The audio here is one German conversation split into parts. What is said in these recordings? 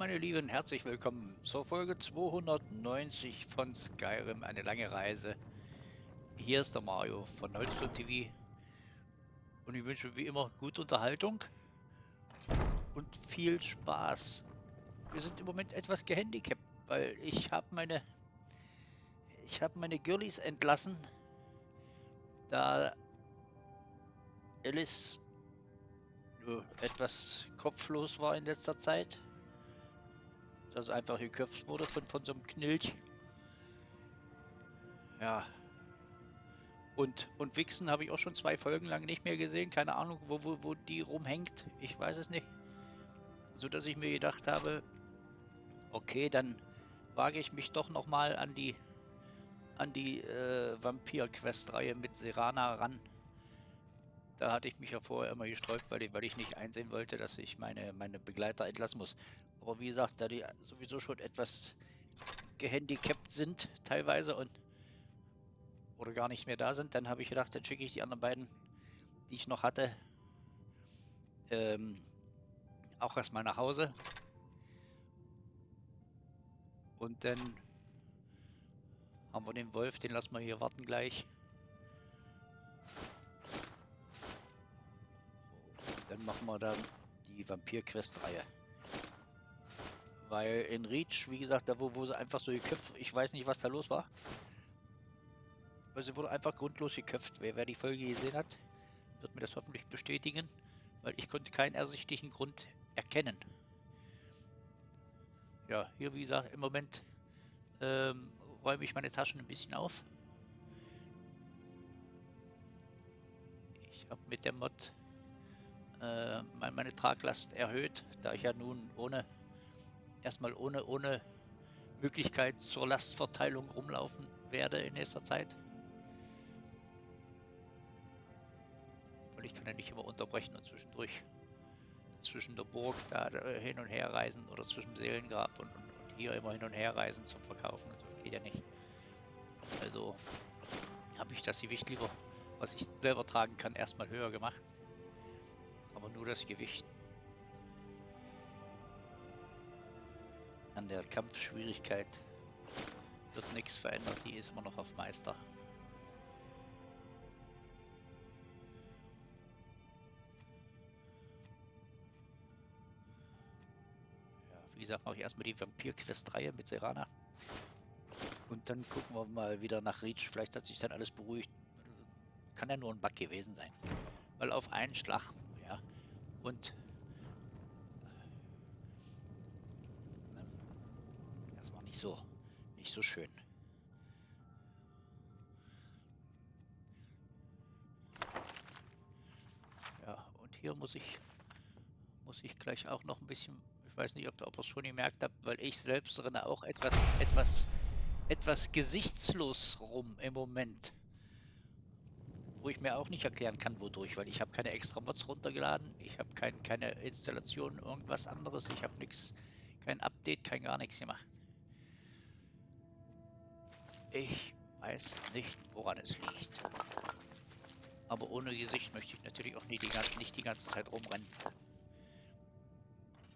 Meine Lieben, herzlich willkommen zur Folge 290 von Skyrim, eine lange Reise. Hier ist der Mario von Holzstone TV und ich wünsche wie immer gute Unterhaltung und viel Spaß. Wir sind im Moment etwas gehandicapt, weil ich habe meine ich habe meine Girlies entlassen, da Alice etwas kopflos war in letzter Zeit. Dass einfach geköpft wurde von, von so einem Knilch. Ja. Und, und Wichsen habe ich auch schon zwei Folgen lang nicht mehr gesehen. Keine Ahnung, wo, wo, wo die rumhängt. Ich weiß es nicht. So dass ich mir gedacht habe, okay, dann wage ich mich doch nochmal an die an die äh, Vampir-Quest-Reihe mit Serana ran. Da hatte ich mich ja vorher immer gesträubt, weil ich, weil ich nicht einsehen wollte, dass ich meine, meine Begleiter entlassen muss. Aber wie gesagt, da die sowieso schon etwas gehandicapt sind teilweise und oder gar nicht mehr da sind, dann habe ich gedacht, dann schicke ich die anderen beiden, die ich noch hatte, ähm, auch erstmal nach Hause. Und dann haben wir den Wolf, den lassen wir hier warten gleich. Dann machen wir dann die Vampir-Quest-Reihe. Weil in Reach, wie gesagt, da wo, wo sie einfach so geköpft, ich weiß nicht, was da los war. Weil sie wurde einfach grundlos geköpft. Wer, wer die Folge gesehen hat, wird mir das hoffentlich bestätigen. Weil ich konnte keinen ersichtlichen Grund erkennen. Ja, hier wie gesagt, im Moment ähm, räume ich meine Taschen ein bisschen auf. Ich habe mit der Mod äh, meine Traglast erhöht, da ich ja nun ohne erstmal ohne ohne Möglichkeit zur Lastverteilung rumlaufen werde in nächster Zeit. Weil ich kann ja nicht immer unterbrechen und zwischendurch zwischen der Burg da hin und her reisen oder zwischen Seelengrab und, und, und hier immer hin und her reisen zum Verkaufen und so geht ja nicht. Also habe ich das Gewicht lieber, was ich selber tragen kann, erstmal höher gemacht aber nur das Gewicht. An der Kampfschwierigkeit wird nichts verändert, die ist immer noch auf Meister. Ja, wie gesagt, mache ich erstmal die Vampir-Quest-Reihe mit Serana. Und dann gucken wir mal wieder nach Reach. Vielleicht hat sich dann alles beruhigt. Kann ja nur ein Bug gewesen sein. Weil auf einen Schlag. Und ne, das war nicht so, nicht so schön. Ja, und hier muss ich, muss ich gleich auch noch ein bisschen, ich weiß nicht, ob, ob ihr es schon gemerkt habt, weil ich selbst drin auch etwas, etwas, etwas gesichtslos rum im Moment wo ich mir auch nicht erklären kann, wodurch, weil ich habe keine extra Mods runtergeladen, ich habe kein, keine Installation, irgendwas anderes, ich habe nichts, kein Update, kein gar nichts gemacht. Ich weiß nicht, woran es liegt. Aber ohne Gesicht möchte ich natürlich auch nicht die ganze, nicht die ganze Zeit rumrennen.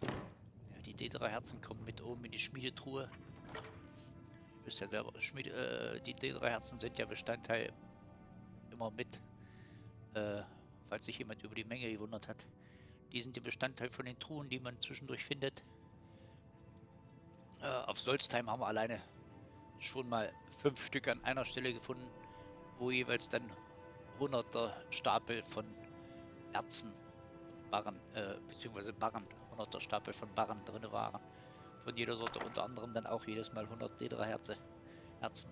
Ja, die D3-Herzen kommen mit oben in die Schmiedetruhe. Ihr wisst ja selber, Schmiede, äh, die D3-Herzen sind ja Bestandteil immer mit, äh, falls sich jemand über die Menge gewundert hat. Die sind der Bestandteil von den Truhen, die man zwischendurch findet. Äh, auf Solstheim haben wir alleine schon mal fünf Stück an einer Stelle gefunden, wo jeweils dann hunderter Stapel von Erzen, Barren, äh, beziehungsweise Barren, hunderter Stapel von Barren drin waren. Von jeder Sorte, unter anderem dann auch jedes Mal 100 Dedra-Herzen. Herzen.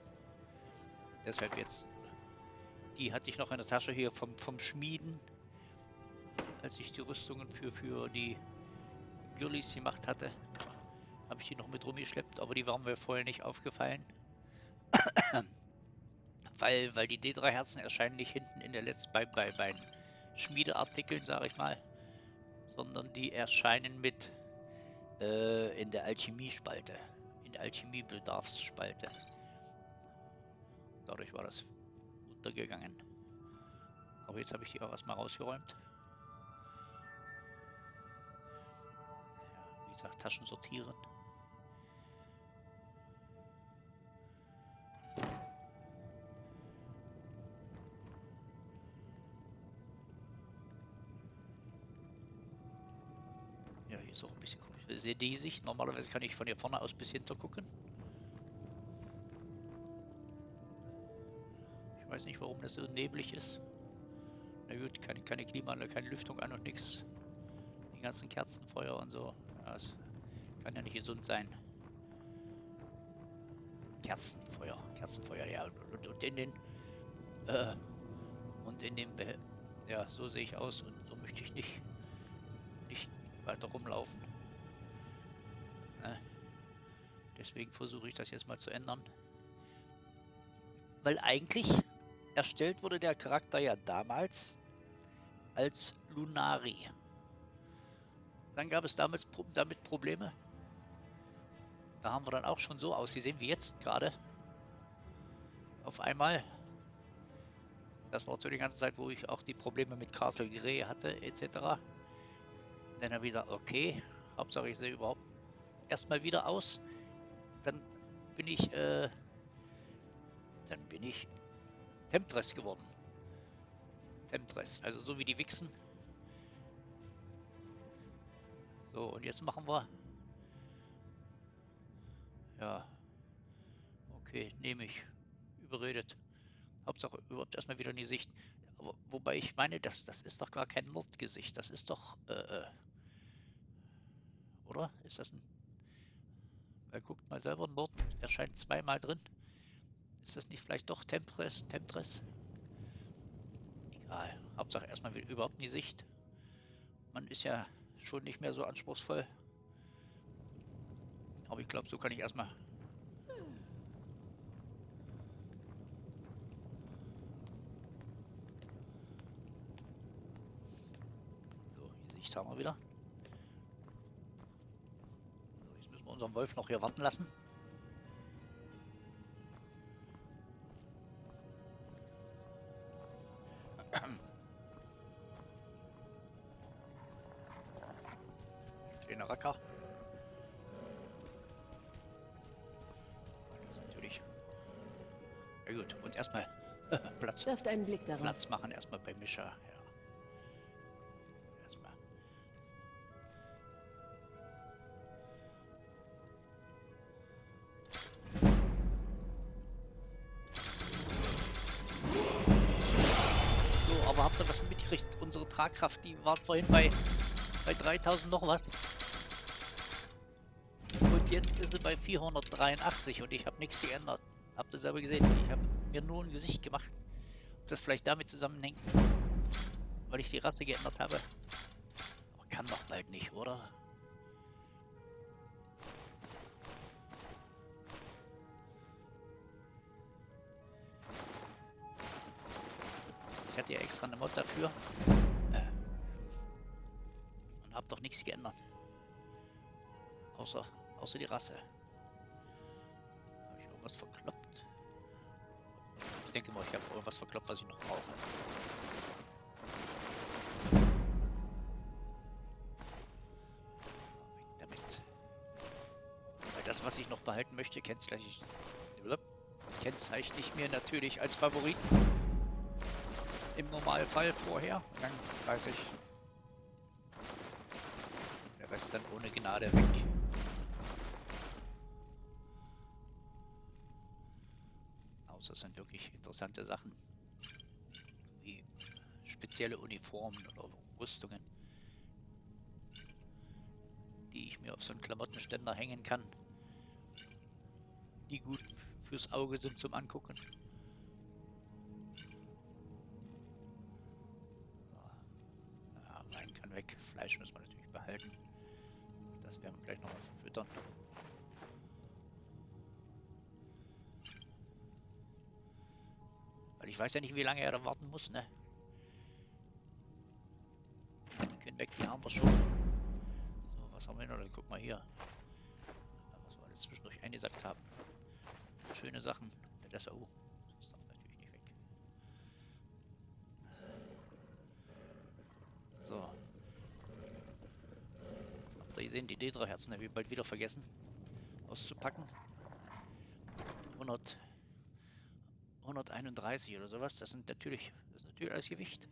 Deshalb jetzt die hatte ich noch in der Tasche hier vom, vom Schmieden, als ich die Rüstungen für, für die Girlies gemacht hatte. Habe ich die noch mit rumgeschleppt, aber die waren mir vorher nicht aufgefallen. weil, weil die D3-Herzen erscheinen nicht hinten in der letzten, bei, bei, bei Schmiedeartikeln, sage ich mal, sondern die erscheinen mit äh, in der Alchemiespalte, in der Alchemiebedarfsspalte. Dadurch war das untergegangen. Aber jetzt habe ich die auch erstmal rausgeräumt. Ja, wie gesagt, Taschen sortieren. Ja, hier ist auch ein bisschen komisch. Seht die sich? Normalerweise kann ich von hier vorne aus bis hinter gucken. Weiß nicht, warum das so neblig ist. Na gut, keine, keine Klimaanlage, keine Lüftung an und nichts. Die ganzen Kerzenfeuer und so. Das kann ja nicht gesund sein. Kerzenfeuer, Kerzenfeuer, ja. Und, und, und in den... Äh, und in dem... Be ja, so sehe ich aus und so möchte ich nicht, nicht weiter rumlaufen. Ne? Deswegen versuche ich das jetzt mal zu ändern. Weil eigentlich erstellt wurde der Charakter ja damals als Lunari. Dann gab es damals damit Probleme. Da haben wir dann auch schon so ausgesehen wie jetzt gerade. Auf einmal. Das war zu der ganzen Zeit, wo ich auch die Probleme mit Castle Grey hatte, etc. Dann habe ich gesagt, okay, Hauptsache ich sehe überhaupt erstmal wieder aus. Dann bin ich, äh, dann bin ich Temptress geworden. Temptress, also so wie die Wichsen. So, und jetzt machen wir... Ja. Okay, nehme ich. Überredet. Hauptsache überhaupt erstmal wieder in die Sicht. Aber, wobei ich meine, das, das ist doch gar kein Nordgesicht. Das ist doch... Äh, äh oder? Ist das ein... Weil guckt mal selber, Nord erscheint zweimal drin. Ist das nicht vielleicht doch Tempress? Tempress? Egal. Hauptsache erstmal überhaupt in die Sicht. Man ist ja schon nicht mehr so anspruchsvoll. Aber ich glaube, so kann ich erstmal haben wir wieder. So, jetzt müssen wir unseren Wolf noch hier warten lassen. Kleiner Racker. Natürlich. Ja gut, und erstmal Platz, Wirft einen Blick darauf. Platz machen erstmal bei Mischa. Ja. Erstmal. So, aber habt ihr was mitgekriegt? Unsere Tragkraft, die war vorhin bei, bei 3000 noch was. Jetzt ist sie bei 483 und ich habe nichts geändert. Habt ihr selber gesehen? Ich habe mir nur ein Gesicht gemacht. Ob das vielleicht damit zusammenhängt, weil ich die Rasse geändert habe. Aber kann doch bald nicht, oder? Ich hatte ja extra eine Mod dafür. Äh. Und hab doch nichts geändert. Außer, außer die Rasse. Habe ich irgendwas verkloppt? Ich denke mal, ich habe irgendwas verkloppt, was ich noch brauche. Weg damit. Weil das, was ich noch behalten möchte, kennzeichne ich, kennzeichne ich mir natürlich als Favoriten. Im Normalfall vorher. Dann weiß ich, der Rest dann ohne Gnade weg. Es sind wirklich interessante Sachen. Wie spezielle Uniformen oder Rüstungen. Die ich mir auf so einen Klamottenständer hängen kann. Die gut fürs Auge sind zum Angucken. Ja, Wein kann weg. Fleisch müssen wir natürlich behalten. Das werden wir gleich nochmal verfüttern. Ich weiß ja nicht, wie lange er da warten muss, ne? Die können weg, die haben wir schon. So, was haben wir noch? Guck mal hier. Was wir alles zwischendurch eingesackt haben. Schöne Sachen. Das, oh, das darf natürlich nicht weg. So. Habt ihr gesehen, die Dedra-Herzen habe ich bald wieder vergessen auszupacken. 100, 131 oder sowas, das sind natürlich, das ist natürlich alles Gewicht.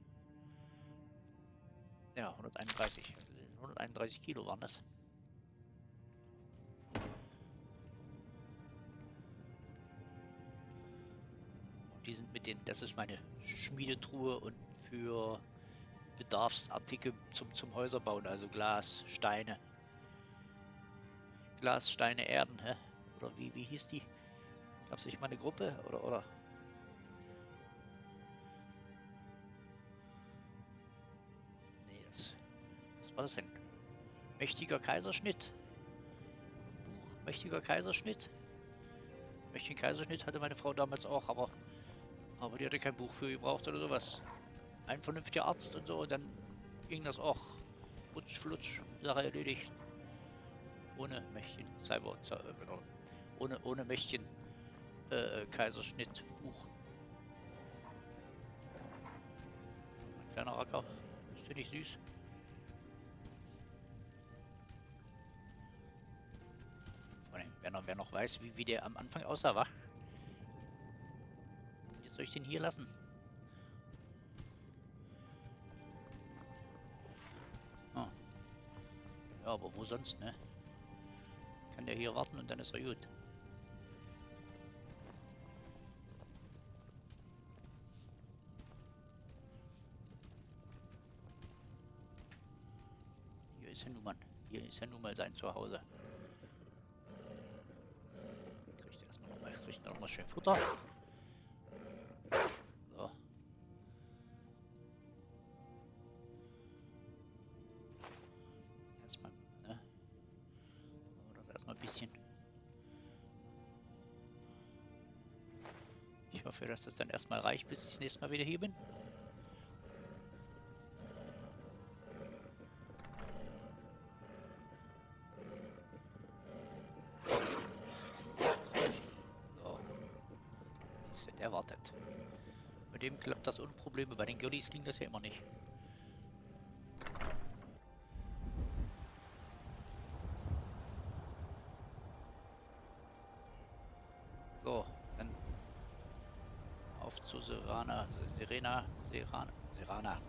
Ja, 131. 131 Kilo waren das. Und die sind mit den, das ist meine Schmiedetruhe und für Bedarfsartikel zum, zum Häuserbauen, also Glas, Steine. Glas, Steine, Erden, hä? Oder wie, wie hieß die? Gab es nicht mal eine Gruppe? Oder, oder? Denn? Mächtiger Kaiserschnitt. Buch, mächtiger Kaiserschnitt. Mächtigen Kaiserschnitt hatte meine Frau damals auch, aber... Aber die hatte kein Buch für gebraucht oder sowas. Ein vernünftiger Arzt und so, und dann ging das auch. Flutsch, flutsch, Sache erledigt ohne Mächtchen Cyber, äh, genau. ohne, ohne Mächtchen äh, Kaiserschnitt Buch. Ein kleiner Acker, ist der nicht süß? Wer noch, wer noch weiß, wie, wie der am Anfang aussah, war. Jetzt soll ich den hier lassen. Oh. Ja, aber wo sonst, ne? Kann der hier warten und dann ist er gut. Hier ist ja nun mal, hier ist ja nun mal sein Zuhause. Mal, kriegt er noch mal schön Futter. hoffe, dass das dann erstmal reicht, bis ich das nächste Mal wieder hier bin. Probleme, bei den Girlies ging das ja immer nicht. Serena, Serana, Serana.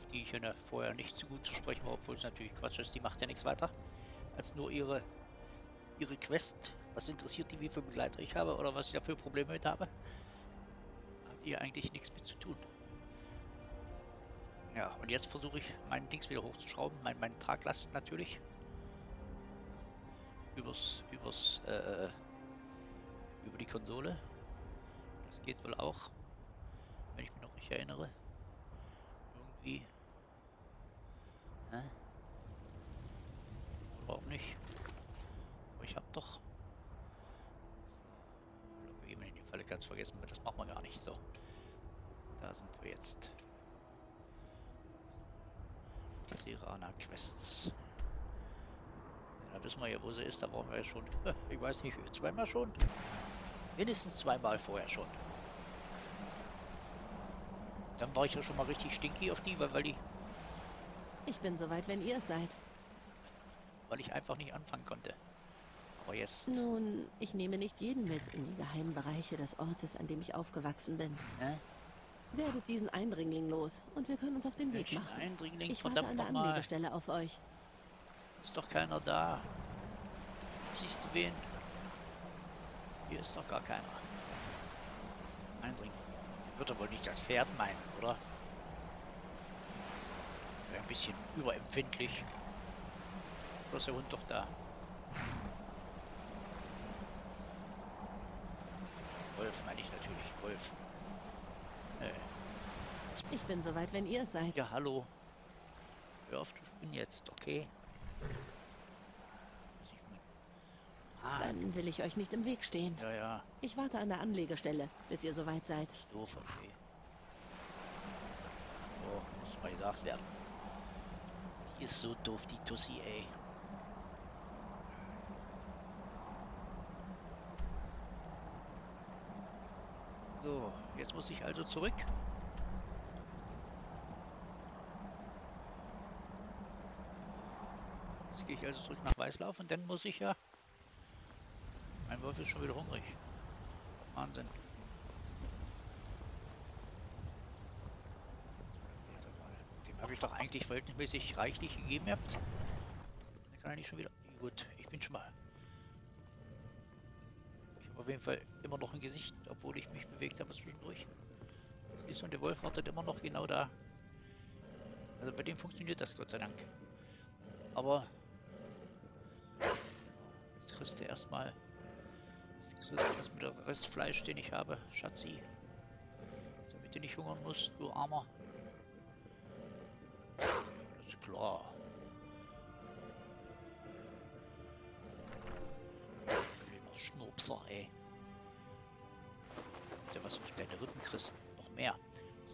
Auf die ich ja vorher nicht so gut zu sprechen war, obwohl es natürlich Quatsch ist, die macht ja nichts weiter. Als nur ihre, ihre Quest. Was interessiert die, wie viele Begleiter ich habe oder was ich da für Probleme mit habe? Ihr eigentlich nichts mit zu tun. Ja, und jetzt versuche ich meinen Dings wieder hochzuschrauben, mein, meine Traglast natürlich. Übers, übers, äh, über die Konsole. Das geht wohl auch. Wenn ich mich noch nicht erinnere. Irgendwie. Hä? Oder auch nicht. Aber ich hab doch. So. Blöcke eben ganz vergessen, das machen wir gar nicht. So. Da sind wir jetzt. Die Sirana-Quests. Ja, da wissen wir ja, wo sie ist. Da brauchen wir ja schon. Ich weiß nicht, zweimal schon. Mindestens zweimal vorher schon. Dann war ich ja schon mal richtig stinky auf die, weil, weil die... Ich bin soweit, wenn ihr es seid. Weil ich einfach nicht anfangen konnte. Jetzt... Nun, ich nehme nicht jeden mit in die geheimen Bereiche des Ortes, an dem ich aufgewachsen bin. Hä? Werdet diesen Eindringling los und wir können uns auf den Weg machen. Eindringling? Ich warte an der Anlegestelle auf euch. Ist doch keiner da. Siehst du wen? Hier ist doch gar keiner. Eindringling. Wird er wohl nicht das Pferd meinen, oder? Wäre ein bisschen überempfindlich. Ist der Hund doch da? Wolf meine ich natürlich. Wolf. Äh. Ich bin soweit, wenn ihr seid. Ja, hallo. Hör auf, ich bin jetzt, okay? Ah. Dann will ich euch nicht im Weg stehen. Ja, ja. Ich warte an der Anlegestelle, bis ihr soweit seid. ist doof, okay. So, muss mal gesagt werden. Die ist so doof, die Tussi, ey. So, jetzt muss ich also zurück. Jetzt gehe ich also zurück nach Weißlauf und dann muss ich ja... Mein Wolf ist schon wieder hungrig. Wahnsinn. Dem habe ich doch eigentlich verhältnismäßig reichlich gegeben gehabt. Dann kann er nicht schon wieder... Gut, ich bin schon mal... Auf jeden Fall immer noch ein Gesicht, obwohl ich mich bewegt habe zwischendurch. Du, und der Wolf wartet immer noch genau da. Also bei dem funktioniert das Gott sei Dank. Aber jetzt kriegst du erstmal jetzt kriegst du erstmal das Restfleisch, den ich habe, Schatzi. Damit du nicht hungern musst, du Armer. Schnurpser, ey. Der was auf deine Rippen kriegst. Noch mehr.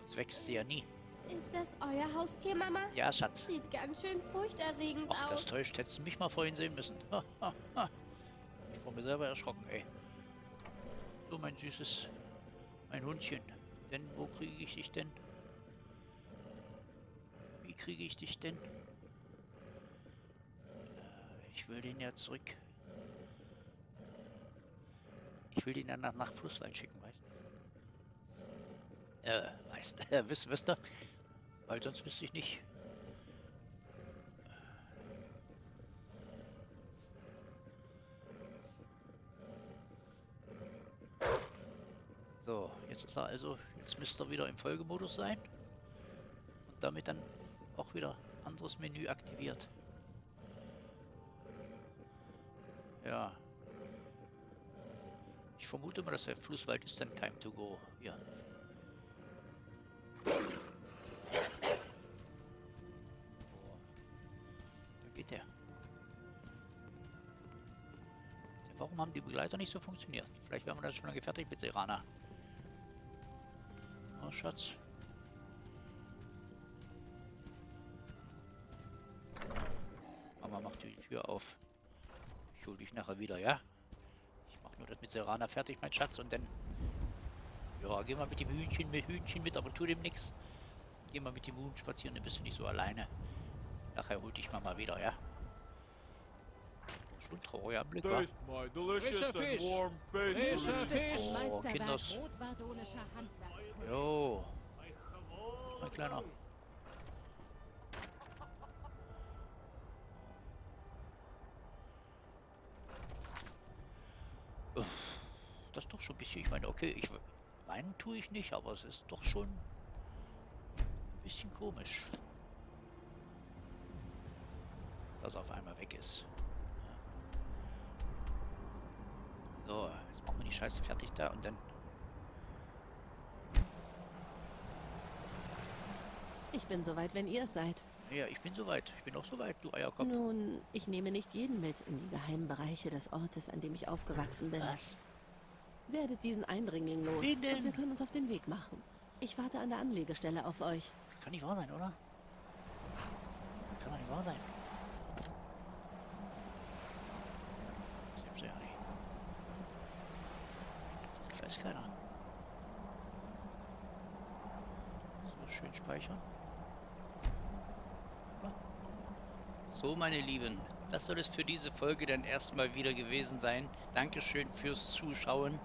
Sonst wächst sie ja nie. Ist das euer Haustier, Mama? Ja, Schatz. Sieht ganz schön furchterregend Ach, das aus. täuscht. Hättest du mich mal vorhin sehen müssen. ich war mir selber erschrocken, ey. So, mein süßes, mein Hundchen. Denn wo kriege ich dich denn? Wie kriege ich dich denn? Äh, Ich will den ja zurück. Ich will den dann nach, nach Flusswald schicken, weißt du? Äh, weißt du, wisst, wisst ihr? Weil sonst wüsste ich nicht. So, jetzt ist er also, jetzt müsste er wieder im Folgemodus sein. Und damit dann auch wieder anderes Menü aktiviert. Ja. Vermute mal, dass der Flusswald ist dann Time to Go. Ja. Da geht. Ja, Warum haben die Begleiter nicht so funktioniert? Vielleicht wären wir das schon lange fertig mit Serana. Oh, Schatz. Mama macht die Tür auf. Ich hol dich nachher wieder, ja? Nur das mit Serana fertig, mein Schatz, und dann... Ja, geh mal mit dem Hühnchen mit Hühnchen mit, aber tu dem nichts. Geh mal mit dem Huhn spazieren, dann bist du nicht so alleine. Nachher hol dich Mama wieder, ja? Schon trauriger Anblick, wa? Taste my delicious Frischer and Fisch. pastries. Fisch. Oh, Kinders. Jo. Mein Kleiner. Das ist doch schon ein bisschen, ich meine, okay, ich weinen tue ich nicht, aber es ist doch schon ein bisschen komisch, dass er auf einmal weg ist. So, jetzt machen wir die Scheiße fertig da und dann Ich bin soweit, wenn ihr es seid. Ja, ich bin soweit. Ich bin auch soweit, du Eierkopf. Nun, ich nehme nicht jeden mit in die geheimen Bereiche des Ortes, an dem ich aufgewachsen bin. Was? Werdet diesen Eindringling los und wir können uns auf den Weg machen. Ich warte an der Anlegestelle auf euch. Kann nicht wahr sein, oder? Das kann doch nicht wahr sein. Das gibt's ja nicht. Da ist keiner. So, schön speichern. So, meine Lieben, das soll es für diese Folge dann erstmal wieder gewesen sein. Dankeschön fürs Zuschauen.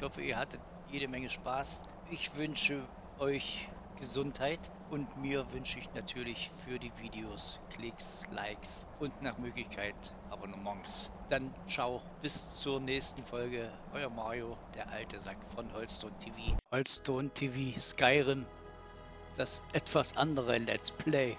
Ich hoffe, ihr hattet jede Menge Spaß. Ich wünsche euch Gesundheit und mir wünsche ich natürlich für die Videos Klicks, Likes und nach Möglichkeit Abonnements. Dann ciao, bis zur nächsten Folge. Euer Mario, der alte Sack von Holstone TV. Holstone TV Skyrim, das etwas andere Let's Play.